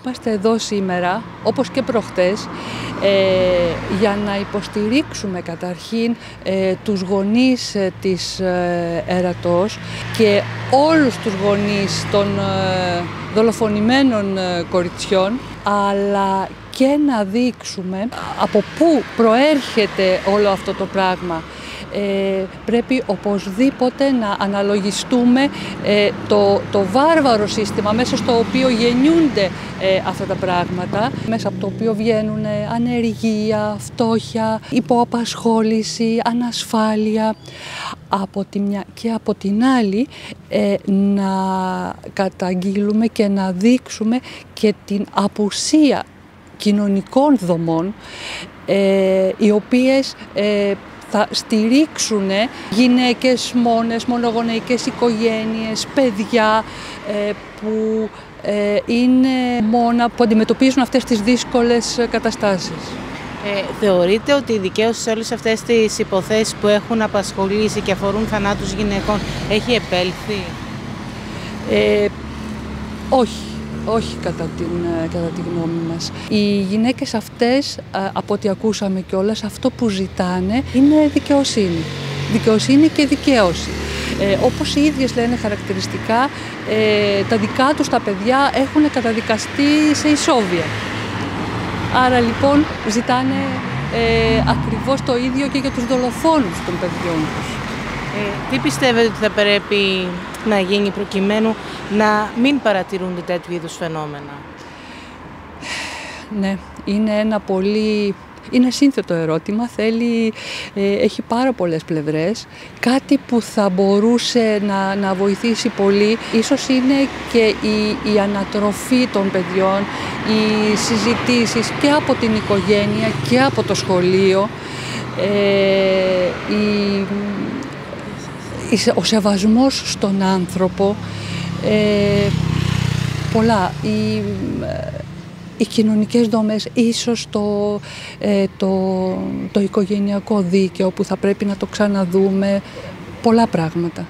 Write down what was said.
Είμαστε εδώ σήμερα, όπως και προχτές, ε, για να υποστηρίξουμε καταρχήν ε, τους γονείς ε, της ε, Ερατός και όλους τους γονείς των δολοφονημένων κοριτσιών, αλλά και να δείξουμε από πού προέρχεται όλο αυτό το πράγμα ε, πρέπει οπωσδήποτε να αναλογιστούμε ε, το, το βάρβαρο σύστημα μέσα στο οποίο γεννιούνται ε, αυτά τα πράγματα, μέσα από το οποίο βγαίνουν ανεργία, φτώχεια, υποαπασχόληση, ανασφάλεια από τη μια και από την άλλη να καταγγείλουμε και να δείξουμε και την απουσία κοινωνικών δομών οι οποίες θα στηρίξουν γυναίκες μόνες, μονογονεϊκές οικογένειες, παιδιά ε, που ε, είναι μόνα που αντιμετωπίζουν αυτές τις δύσκολες καταστάσεις. Ε, θεωρείτε ότι η δικαίωση σε όλες αυτές τις υποθέσεις που έχουν απασχολήσει και αφορούν θανάτους γυναικών έχει επέλθει; Ε, όχι όχι κατά την, ε, κατά τη γνώμη μας. Οι γυναίκες αυτές, ε, από ό,τι ακούσαμε κιόλας, αυτό που ζητάνε είναι δικαιοσύνη. Δικαιοσύνη και δικαίωση. Ε, όπως οι ίδιες λένε χαρακτηριστικά, ε, τα δικά τους τα παιδιά έχουν καταδικαστεί σε ισόβια. Άρα λοιπόν ζητάνε ε, ακριβώς το ίδιο και για τους δολοφόνους των παιδιών τους. Ε, τι πιστεύετε ότι θα πρέπει να γίνει προκειμένου να μην παρατηρούνται τέτοιου είδους φαινόμενα; Ναι, είναι ένα πολύ... Είναι σύνθετο ερώτημα, θέλει, ε, έχει πάρα πολλές πλευρές. Κάτι που θα μπορούσε να, να βοηθήσει πολύ, ίσως είναι και η, η ανατροφή των παιδιών, οι συζητήσεις και από την οικογένεια και από το σχολείο, ε, η, ο σεβασμός στον άνθρωπο, ε, πολλά. Οι, ε, οι κοινωνικές δομές, ίσως το, ε, το, το οικογενειακό δίκαιο που θα πρέπει να το ξαναδούμε, πολλά πράγματα.